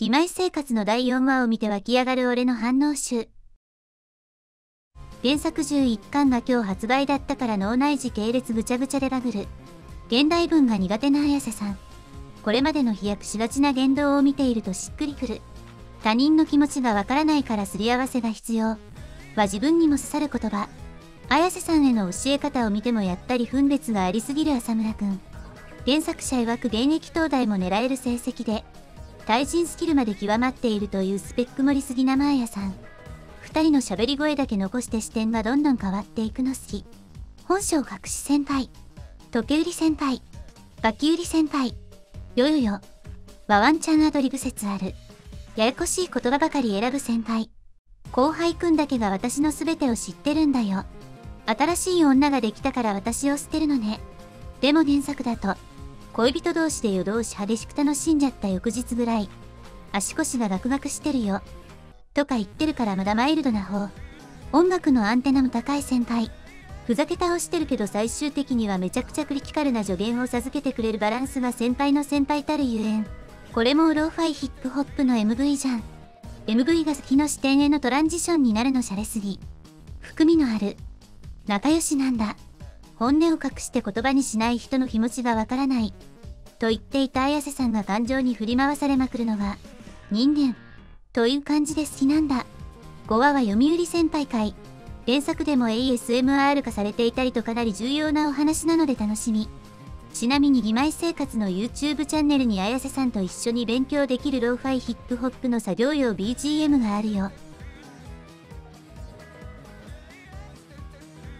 義妹生活の第4話を見て湧き上がる俺の反応集。原作11巻が今日発売だったから脳内時系列ぐちゃぐちゃでバグる。現代文が苦手な綾瀬さん。これまでの飛躍しがちな言動を見ているとしっくりくる。他人の気持ちがわからないからすり合わせが必要。は自分にも刺さる言葉。綾瀬さんへの教え方を見てもやったり分別がありすぎる浅村くん。原作者曰く現役東大も狙える成績で、対人スキルまで極まっているというスペック盛りすぎなマーヤさん。二人の喋り声だけ残して視点がどんどん変わっていくの好き。本性隠し先輩。時計売り先輩。バキ売り先輩。よよよ。ワワンチャンアドリブ説ある。ややこしい言葉ばかり選ぶ先輩。後輩くんだけが私の全てを知ってるんだよ。新しい女ができたから私を捨てるのね。でも原作だと、恋人同士で夜通し激しく楽しんじゃった翌日ぐらい、足腰がガクガクしてるよ。とか言ってるからまだマイルドな方。音楽のアンテナも高い先輩。ふざけ倒してるけど最終的にはめちゃくちゃクリティカルな助言を授けてくれるバランスが先輩の先輩たるゆえん。これもローファイヒップホップの MV じゃん。MV が先の視点へのトランジションになるのシャレすぎ。含みのある。仲良しなんだ。本音を隠して言葉にしない人の気持ちがわからない。と言っていた綾瀬さんが感情に振り回されまくるのは、人間。という感じで好きなんだ。5話は読売先輩会。原作でも ASMR 化されていたりとかなり重要なお話なので楽しみ。ちなみに義妹生活の YouTube チャンネルに綾瀬さんと一緒に勉強できるローファイヒップホップの作業用 BGM があるよ。